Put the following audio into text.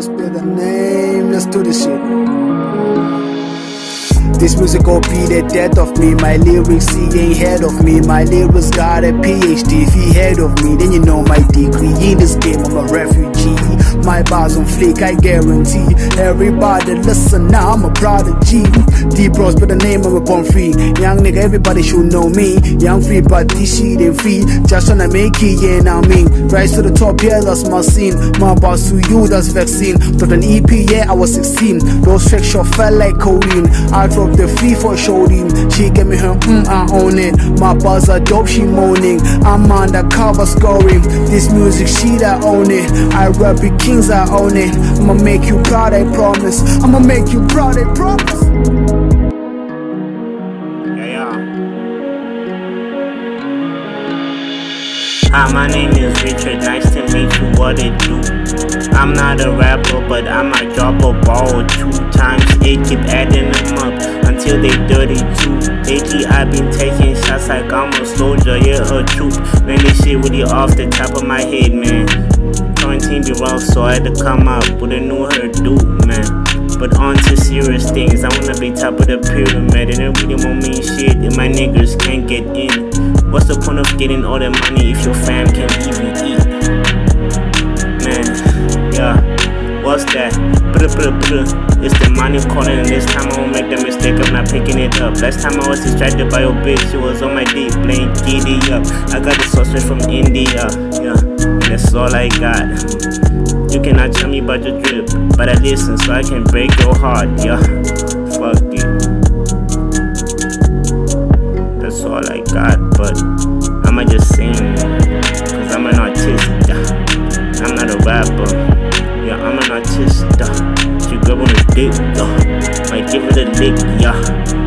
Spill the name, let's do this shit. This music will be the death of me. My lyrics, he ain't head of me. My lyrics got a PhD. If he head of me, then you know my degree. In this game, I'm a refugee. My bars on fleek, I guarantee. Everybody listen now, I'm a prodigy. D Broz, but the name of a born free. Young nigga, everybody should know me. Young free, but this shit ain't free. Just wanna make it, yeah, now me. Rise to the top, yeah, that's my scene. My boss to you, that's vaccine. But an EP, yeah, I was 16. Those fake shot felt like codeine. I dropped the fee for showing. She gave me her, mm, I own it. My bars are dope, she moaning. I'm on the undercover scoring. This music, she that own it. I rap it, kings, I own it. I'ma make you proud, I promise. I'ma make you proud, I promise. Hi, my name is Richard. Nice to meet you. What it do? I'm not a rapper, but I might drop a ball two times. They keep adding them up until they 32. Lately, I've been taking shots like I'm a soldier, yeah, a troop. Man, this shit really off the top of my head, man. Quarantine be rough, so I had to come up with a new hairdo, man. But on to serious things, I wanna be top of the pyramid. And it really won't mean shit if my niggas can't get in. What's the point of getting all that money if your fam can't even eat? Man, yeah, what's that? Bruh, bruh, bruh. It's the money calling, and this time I won't make the mistake of not picking it up. Last time I was distracted by your bitch, she was on my dick, playing giddy up. I got the sauce from India, yeah, that's all I got. You cannot tell me about your drip, but I listen so I can break your heart, yeah. Fuck it. That's all I got, but I'ma just sing, cause I'm an artist. I'm not a rapper, yeah, I'm an artist, yeah. She grab on the dick, yeah. Might give it a lick, yeah.